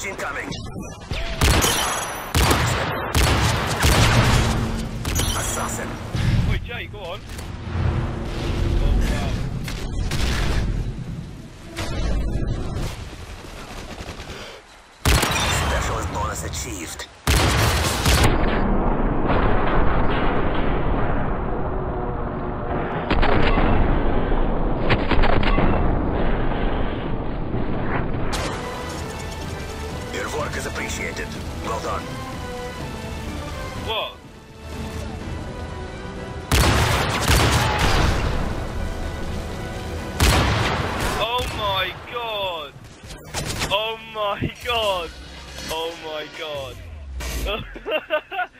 Damage incoming. Assassin. Oi, Jay, go on. Wow. Specialist bonus achieved. Work is appreciated. Well done. What? Oh my god! Oh my god! Oh my god!